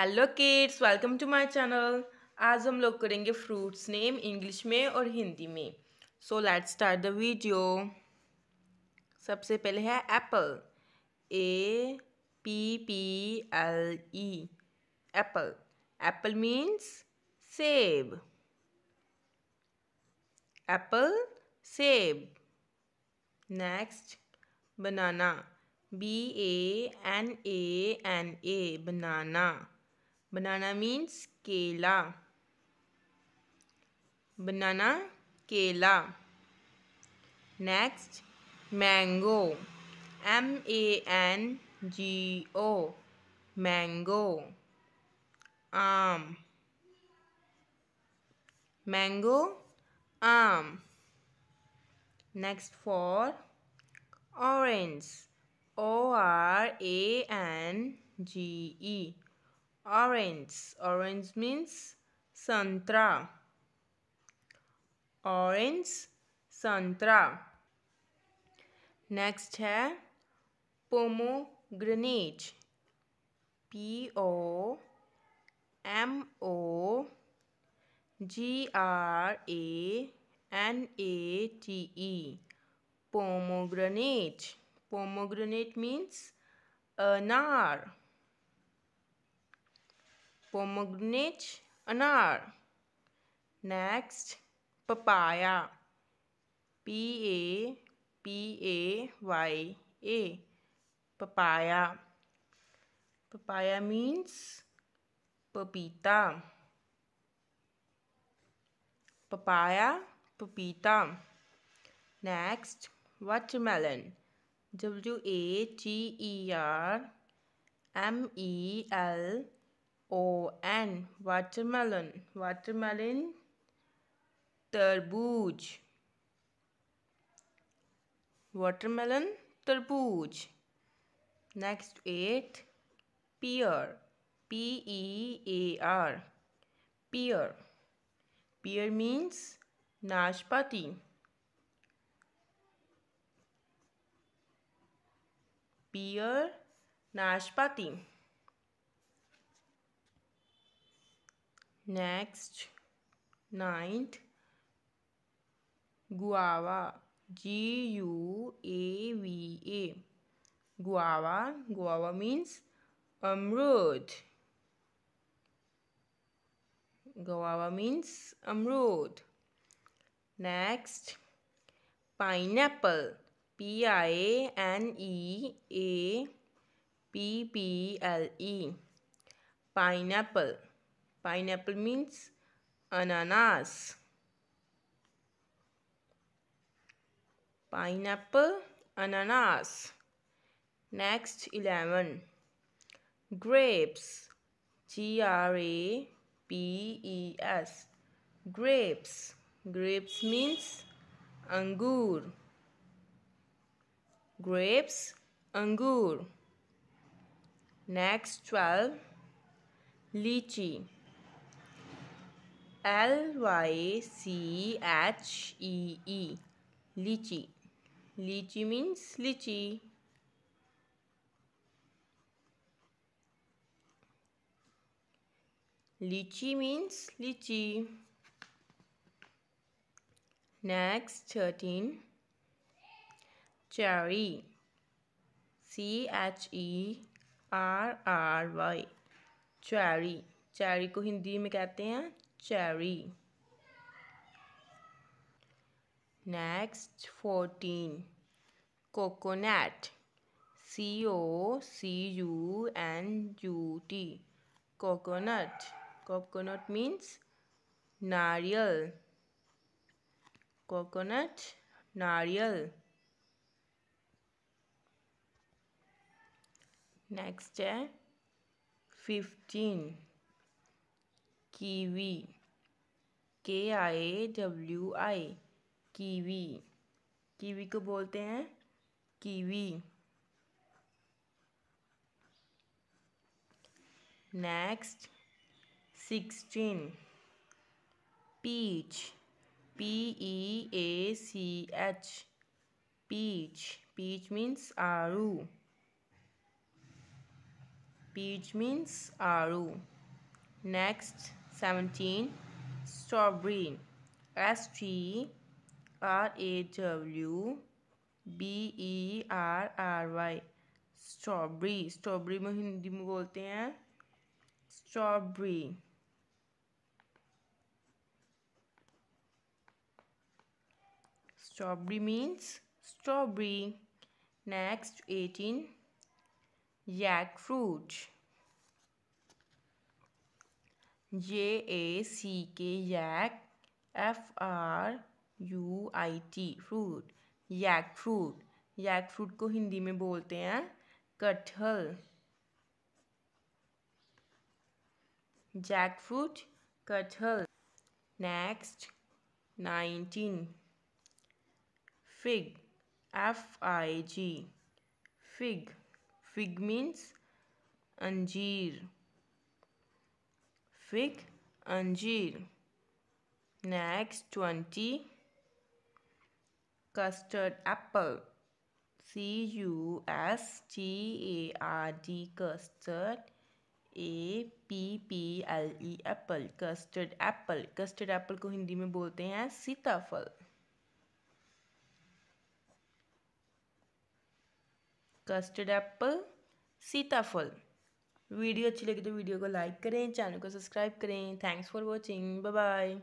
Hello kids welcome to my channel आज हम लोग करेंगे फ्रूट्स नेम इंग्लिश में और हिंदी में. So let's start the video सबसे पहले है apple A P P L E apple apple means सेब एप्पल सेब next banana B A N A N A banana Banana means kela. Banana, kela. Next, mango. M A N G O. Mango. Arm. Mango, arm. Next for orange. O R A N G E orange orange means santra orange santra next है pomegranate p o m o g r a n a t e pomegranate pomegranate means anar pomegranate anar next papaya p a p a y a papaya papaya means papita papaya papita next watermelon w a t e r m e l O N watermelon watermelon तरबूज watermelon तरबूज next eight pear P E A R pear pear means नाशपाती pear नाशपाती Next, ninth, guava, G U A V A. Guava, guava means amrud. Guava means amrud. Next, pineapple, P I N E A P P L E. Pineapple. Pineapple means ananas. Pineapple, ananas. Next, 11. Grapes. G R A P E S. Grapes. Grapes means angur. Grapes, angur. Next, 12. Lychee. L Y C H E E. Lychee lychee means lychee lychee means lychee next thirteen cherry C H E R R Y cherry cherry को हिंदी में कहते हैं cherry. Next, 14. Coconut. C O C U N U T. Coconut. Coconut means नारियल coconut नारियल next है fifteen kiwi K I W I kiwi kiwi को बोलते हैं kiwi next sixteen peach P E A C H peach peach means आड़ू. Peach means aru next 17 strawberry s t r a w b e r r y strawberry strawberry में हिंदी में बोलते हैं strawberry strawberry means strawberry next 18 yak fruit j a c k yak f r u i t fruit yak fruit yak fruit को हिंदी में बोलते हैं कटहल jackfruit कटहल next nineteen fig f i g fig fig means anjeer fig anjeer next 20 custard apple. C u s t a r d, custard. A P P L E apple custard apple custard apple को हिंदी में बोलते हैं सीताफल. Custard apple sitaphal. Video अच्छी लगी तो video को like करें, चैनल को सब्सक्राइब करें। Thanks for watching bye